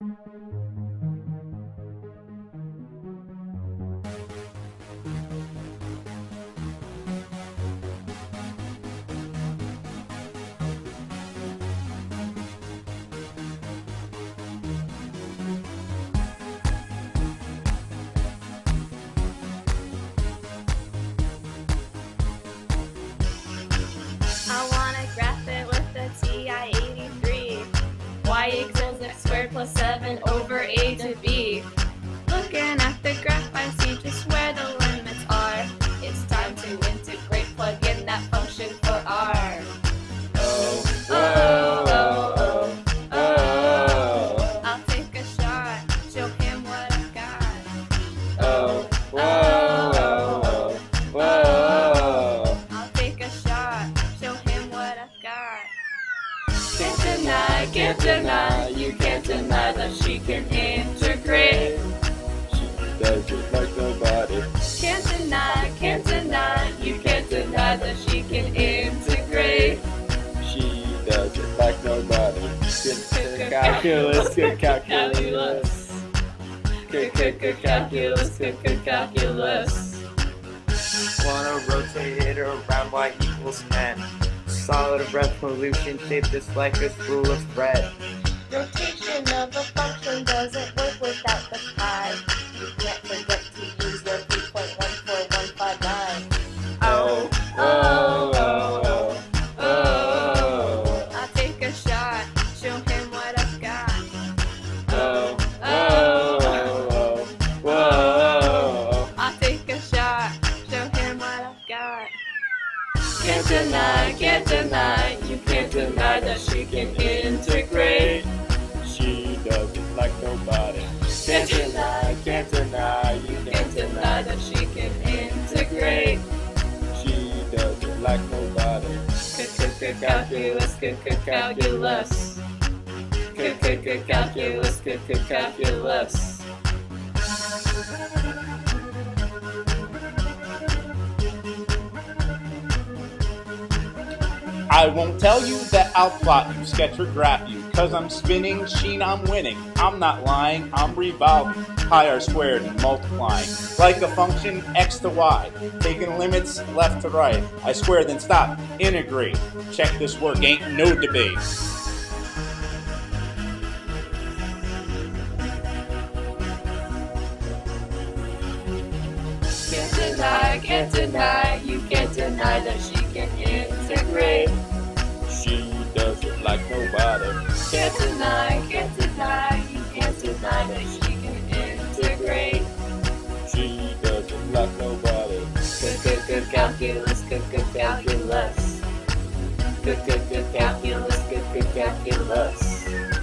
I 7 over a to b. Looking at the graph, I see just Can't deny, can't deny, you can't deny that she can integrate. She does it like nobody. Can't deny, can't deny, you can't deny that she can integrate. She does it like nobody. Good calculus, good calculus. Good, good, good calculus, good, good calculus. Wanna rotate it around y equals 10. Solid revolution shaped just like a spool of thread. Rotation of a function doesn't work without the pi. You can't forget to use your 3.14159. Oh, oh, oh, oh, oh. I'll take a shot, show him what I've got. Oh, oh, oh, oh, oh. whoa. I'll take a shot, show him what I've got. Can't deny, can't Calculus, calculus. Calculus, good calculus. I won't tell you that I'll plot you, sketch or graph you, cause I'm spinning, sheen, I'm winning. I'm not lying, I'm revolving, pi r squared and multiplying. Like a function x to y, taking limits left to right. I square then stop, integrate. Check this work, ain't no debate. Can't deny, can't deny, you can't deny that she can integrate. She does it like nobody. Can't deny, can't deny, you can't deny that she can integrate. She does it like nobody. Good, good, good calculus, good, good calculus. Good, good, good calculus, good, good calculus.